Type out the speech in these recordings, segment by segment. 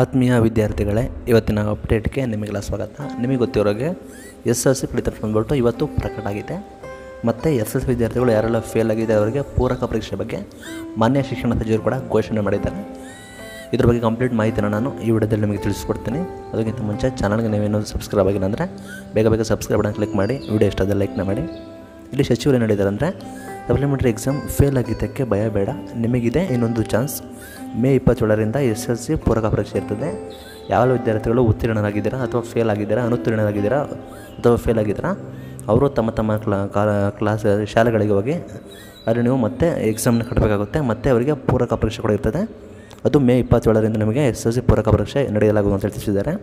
ಆತ್ಮೀಯ ವಿದ್ಯಾರ್ಥಿಗಳೇ, ಇವತ್ತಿನ ಅಪ್ಡೇಟ್ಗೆ ನಿಮಗೆಲ್ಲ ಸ್ವಾಗತ. ನಿಮಗೆ ಗೊತ್ತಿರೋಗೆ ಎಸ್ ಎಲ್ ಸಿ ಫಲಿತಾಂಶ ಬಂದ್ಬಿಟ್ಟು ಇವತ್ತು ಪ್ರಕಟ ಆಗಿದೆ. ಮತ್ತು ಎಸ್ ಎಲ್ ಸಿ ವಿದ್ಯಾರ್ಥಿಗಳು ಯಾರೆಲ್ಲ ಫೇಲ್ ಆಗಿದೆ ಅವರಿಗೆ ಪೂರಕ ಪರೀಕ್ಷೆ ಬಗ್ಗೆ ಮಾನ್ಯ ಶಿಕ್ಷಣ ಸಚಿವರು ಕೂಡ ಘೋಷಣೆ ಮಾಡಿದ್ದಾರೆ. ಇದ್ರ ಬಗ್ಗೆ ಕಂಪ್ಲೀಟ್ ಮಾಹಿತಿನ ನಾನು ಈ ವಿಡಿಯೋದಲ್ಲಿ ನಿಮಗೆ ತಿಳಿಸ್ಕೊಡ್ತೀನಿ. ಅದಕ್ಕಿಂತ ಮುಂಚೆ ಚಾನಲ್ಗೆ ನೀವೇನು ಸಬ್ಸ್ಕ್ರೈಬ್ ಆಗಿಲ್ಲ ಅಂದರೆ ಬೇಗ ಬೇಗ ಸಬ್ಸ್ಕ್ರೈಬ್ ಬಟನ್ ಕ್ಲಿಕ್ ಮಾಡಿ, ವಿಡಿಯೋ ಇಷ್ಟ ಲೈಕ್ನ ಮಾಡಿ. ಇಲ್ಲಿ ಸಚಿವರು ಏನು ಹೇಳಿದ್ದಾರೆ ಅಂದರೆ ಸಪ್ಲಿಮೆಂಟ್ರಿ ಎಕ್ಸಾಮ್ ಫೇಲ್ ಆಗಿದ್ದಕ್ಕೆ ಭಯ ಬೇಡ, ನಿಮಗಿದೆ ಇನ್ನೊಂದು ಚಾನ್ಸ್ ಮೇ ಇಪ್ಪತ್ತೇಳರಿಂದ ಎಸ್ ಎಲ್ ಸಿ ಪೂರಕ ಪರೀಕ್ಷೆ ಇರ್ತದೆ. ಯಾವ ವಿದ್ಯಾರ್ಥಿಗಳು ಉತ್ತೀರ್ಣರಾಗಿದ್ದೀರಾ ಅಥವಾ ಫೇಲ್ ಆಗಿದ್ದೀರಾ, ಅನುತ್ತೀರ್ಣರಾಗಿದ್ದೀರಾ ಅಥವಾ ಫೇಲ್ ಆಗಿದ್ದೀರಾ, ಅವರು ತಮ್ಮ ತಮ್ಮ ಕ್ಲಾ ಕ್ಲಾಸ್, ಶಾಲೆಗಳಿಗೆ ಹೋಗಿ ಅಲ್ಲಿ ನೀವು ಮತ್ತೆ ಎಕ್ಸಾಮ್ನ ಕಟ್ಟಬೇಕಾಗುತ್ತೆ. ಮತ್ತೆ ಅವರಿಗೆ ಪೂರಕ ಪರೀಕ್ಷೆ ಕೂಡ ಇರ್ತದೆ. ಅದು ಮೇ ಇಪ್ಪತ್ತೇಳರಿಂದ ನಿಮಗೆ ಎಸ್ ಎಲ್ ಸಿ ಪೂರಕ ಪರೀಕ್ಷೆ ನಡೆಯಲಾಗುವುದು ಅಂತ ತಿಳಿಸಿದ್ದಾರೆ.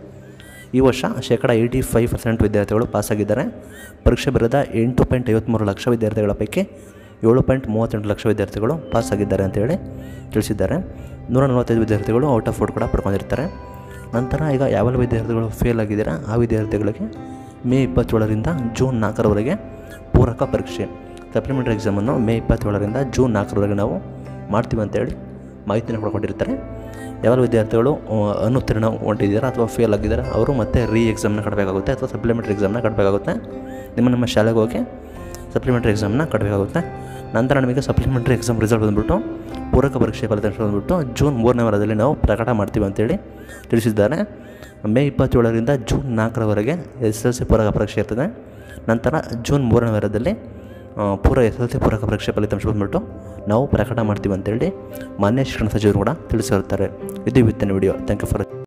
ಈ ವರ್ಷ ಶೇಕಡ ಏಯ್ಟಿ ಫೈವ್ ಪರ್ಸೆಂಟ್ ವಿದ್ಯಾರ್ಥಿಗಳು ಪಾಸಾಗಿದ್ದಾರೆ. ಪರೀಕ್ಷೆ ಬರೆದ ಎಂಟು ಪಾಯಿಂಟ್ ಐವತ್ತ್ಮೂರು ಲಕ್ಷ ವಿದ್ಯಾರ್ಥಿಗಳ ಪೈಕಿ ಏಳು ಪಾಯಿಂಟ್ ಮೂವತ್ತೆಂಟು ಲಕ್ಷ ವಿದ್ಯಾರ್ಥಿಗಳು ಪಾಸಾಗಿದ್ದಾರೆ ಅಂತೇಳಿ ತಿಳಿಸಿದ್ದಾರೆ. ನೂರ ನಲವತ್ತೈದು ವಿದ್ಯಾರ್ಥಿಗಳು ಔಟ್ ಆಫ್ ಫೋರ್ಡ್ ಕೂಡ ಪಡ್ಕೊಂಡಿರ್ತಾರೆ. ನಂತರ ಈಗ ಯಾವೆಲ್ಲ ವಿದ್ಯಾರ್ಥಿಗಳು ಫೇಲ್ ಆಗಿದ್ದೀರಾ ಆ ವಿದ್ಯಾರ್ಥಿಗಳಿಗೆ ಮೇ ಇಪ್ಪತ್ತೇಳರಿಂದ ಜೂನ್ ನಾಲ್ಕರವರೆಗೆ ಪೂರಕ ಪರೀಕ್ಷೆ ಸಪ್ಲಿಮೆಂಟ್ರಿ ಎಕ್ಸಾಮನ್ನು ಮೇ ಇಪ್ಪತ್ತೇಳರಿಂದ ಜೂನ್ ನಾಲ್ಕರವರೆಗೆ ನಾವು ಮಾಡ್ತೀವಿ ಅಂತೇಳಿ ಮಾಹಿತಿಯನ್ನು ಪಡ್ಕೊಂಡಿರ್ತಾರೆ. ಯಾವ ವಿದ್ಯಾರ್ಥಿಗಳು ಆ, ಅನುತ್ತೀರ್ಣ ಹೊಂಟಿದ್ದೀರಾ ಅಥವಾ ಫೇಲ್ ಆಗಿದ್ದಾರೆ ಅವರು ಮತ್ತೆ ರೀ ಎಕ್ಸಾಮ್ನ ಕಟ್ಟಬೇಕಾಗುತ್ತೆ ಅಥವಾ ಸಪ್ಲಿಮೆಂಟ್ರಿ ಎಕ್ಸಾಮ್ನ ಕಟ್ಟಬೇಕಾಗುತ್ತೆ. ನಿಮ್ಮ ನಮ್ಮ ಶಾಲೆಗೆ ಹೋಗಿ ಸಪ್ಲಿಮೆಂಟ್ರಿ ಎಕ್ಸಾಮ್ನ ಕಟ್ಟಬೇಕಾಗುತ್ತೆ ನಂತರ ನಮಗೆ ಸಪ್ಲಿಮೆಂಟ್ರಿ ಎಕ್ಸಾಮ್ ರಿಸಲ್ಟ್ ಬಂದುಬಿಟ್ಟು ಪೂರಕ ಪರೀಕ್ಷೆ ಫಲಿತಾಂಶ ಬಂದುಬಿಟ್ಟು ಜೂನ್ ಮೂರನೇ ವಾರದಲ್ಲಿ ನಾವು ಪ್ರಕಟ ಮಾಡ್ತೀವಿ ಅಂತೇಳಿ ತಿಳಿಸಿದ್ದಾರೆ. ಮೇ ಇಪ್ಪತ್ತೇಳರಿಂದ ಜೂನ್ ನಾಲ್ಕರವರೆಗೆ ಎಸ್ ಎಲ್ ಸಿ ಪೂರಕ ಪರೀಕ್ಷೆ ಇರ್ತದೆ. ನಂತರ ಜೂನ್ ಮೂರನೇ ವಾರದಲ್ಲಿ ಪೂರ ಎಸ್ ಎಲ್ ಸಿ ಪೂರಕ ಪರೀಕ್ಷೆ ಫಲಿತಾಂಶ ಬಂದ್ಬಿಟ್ಟು ನಾವು ಪ್ರಕಟ ಮಾಡ್ತೀವಿ ಅಂತೇಳಿ ಮಾನ್ಯ ಶಿಕ್ಷಣ ಸಚಿವರು ಕೂಡ ತಿಳಿಸಿರುತ್ತಾರೆ. ಇದು ಇವತ್ತಿನ ವಿಡಿಯೋ. Thank you for